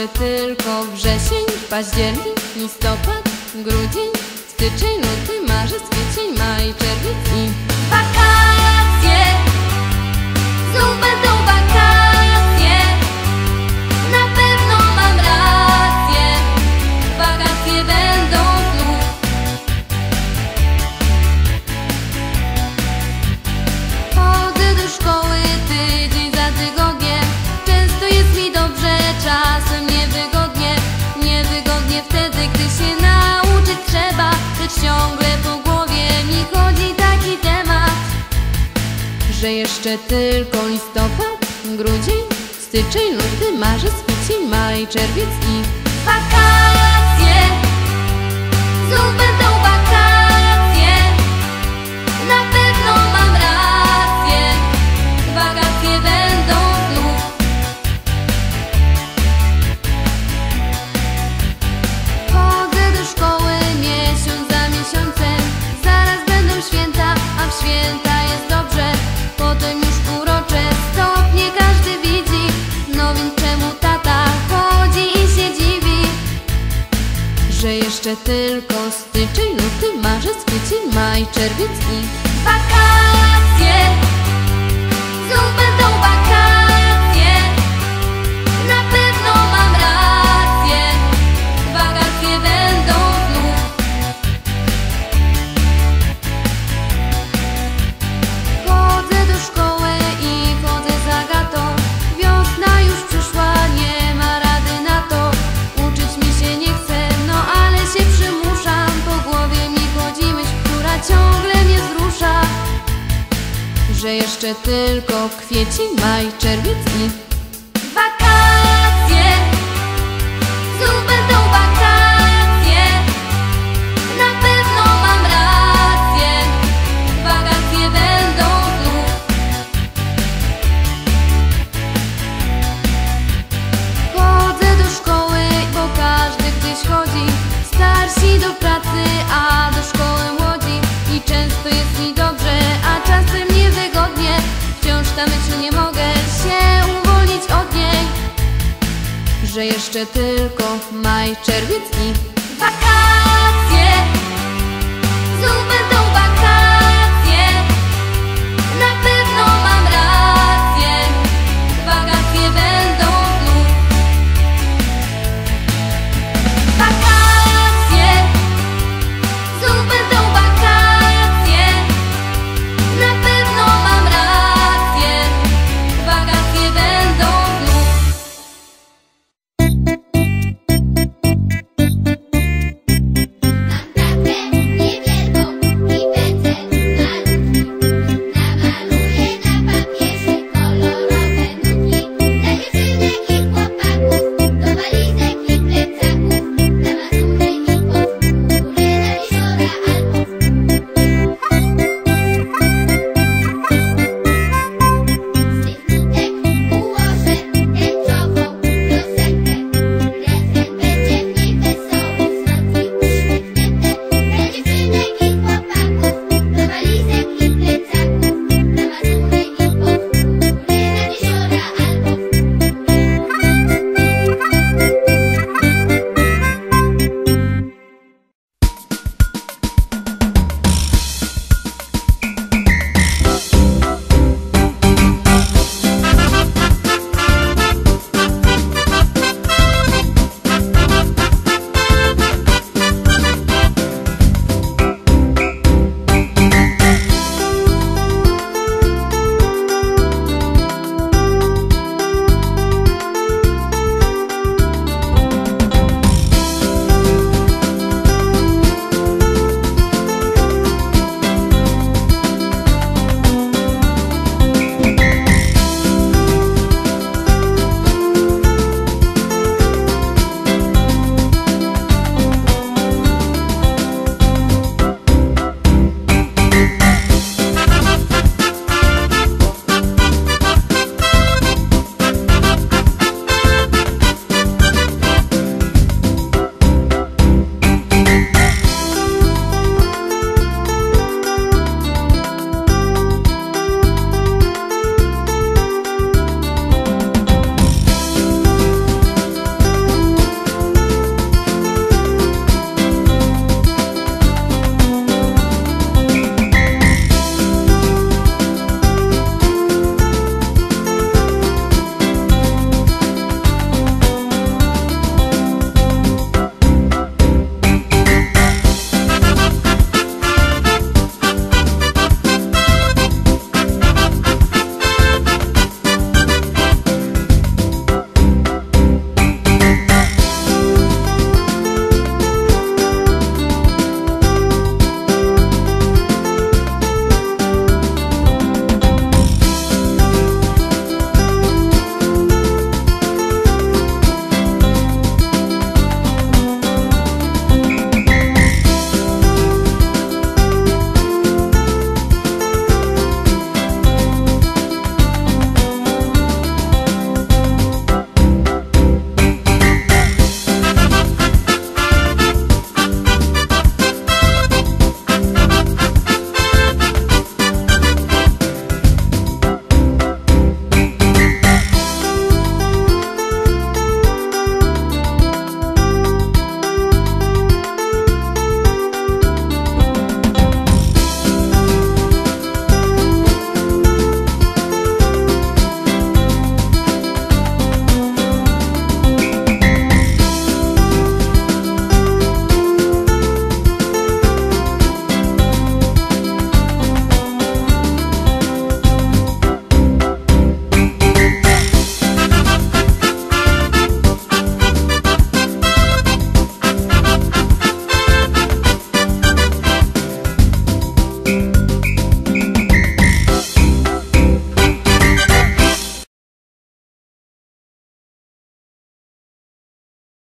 jeszcze tylko wrzesień, październik, listopad, grudzień, styczeń, luty, marzec, kwiecień, maj, czerwiec i wakacje. Ciągle po głowie mi chodzi taki temat Że jeszcze tylko listopad, grudzień, styczeń, luty, marzec, kwiecień, maj, czerwiec i tylko styczeń, luty, marzec, kwiecień, maj, czerwiec i wakacje. Znowu jeszcze tylko kwiecień, maj, czerwiec i że jeszcze tylko maj, czerwiec i wakacje znów będą wakacje.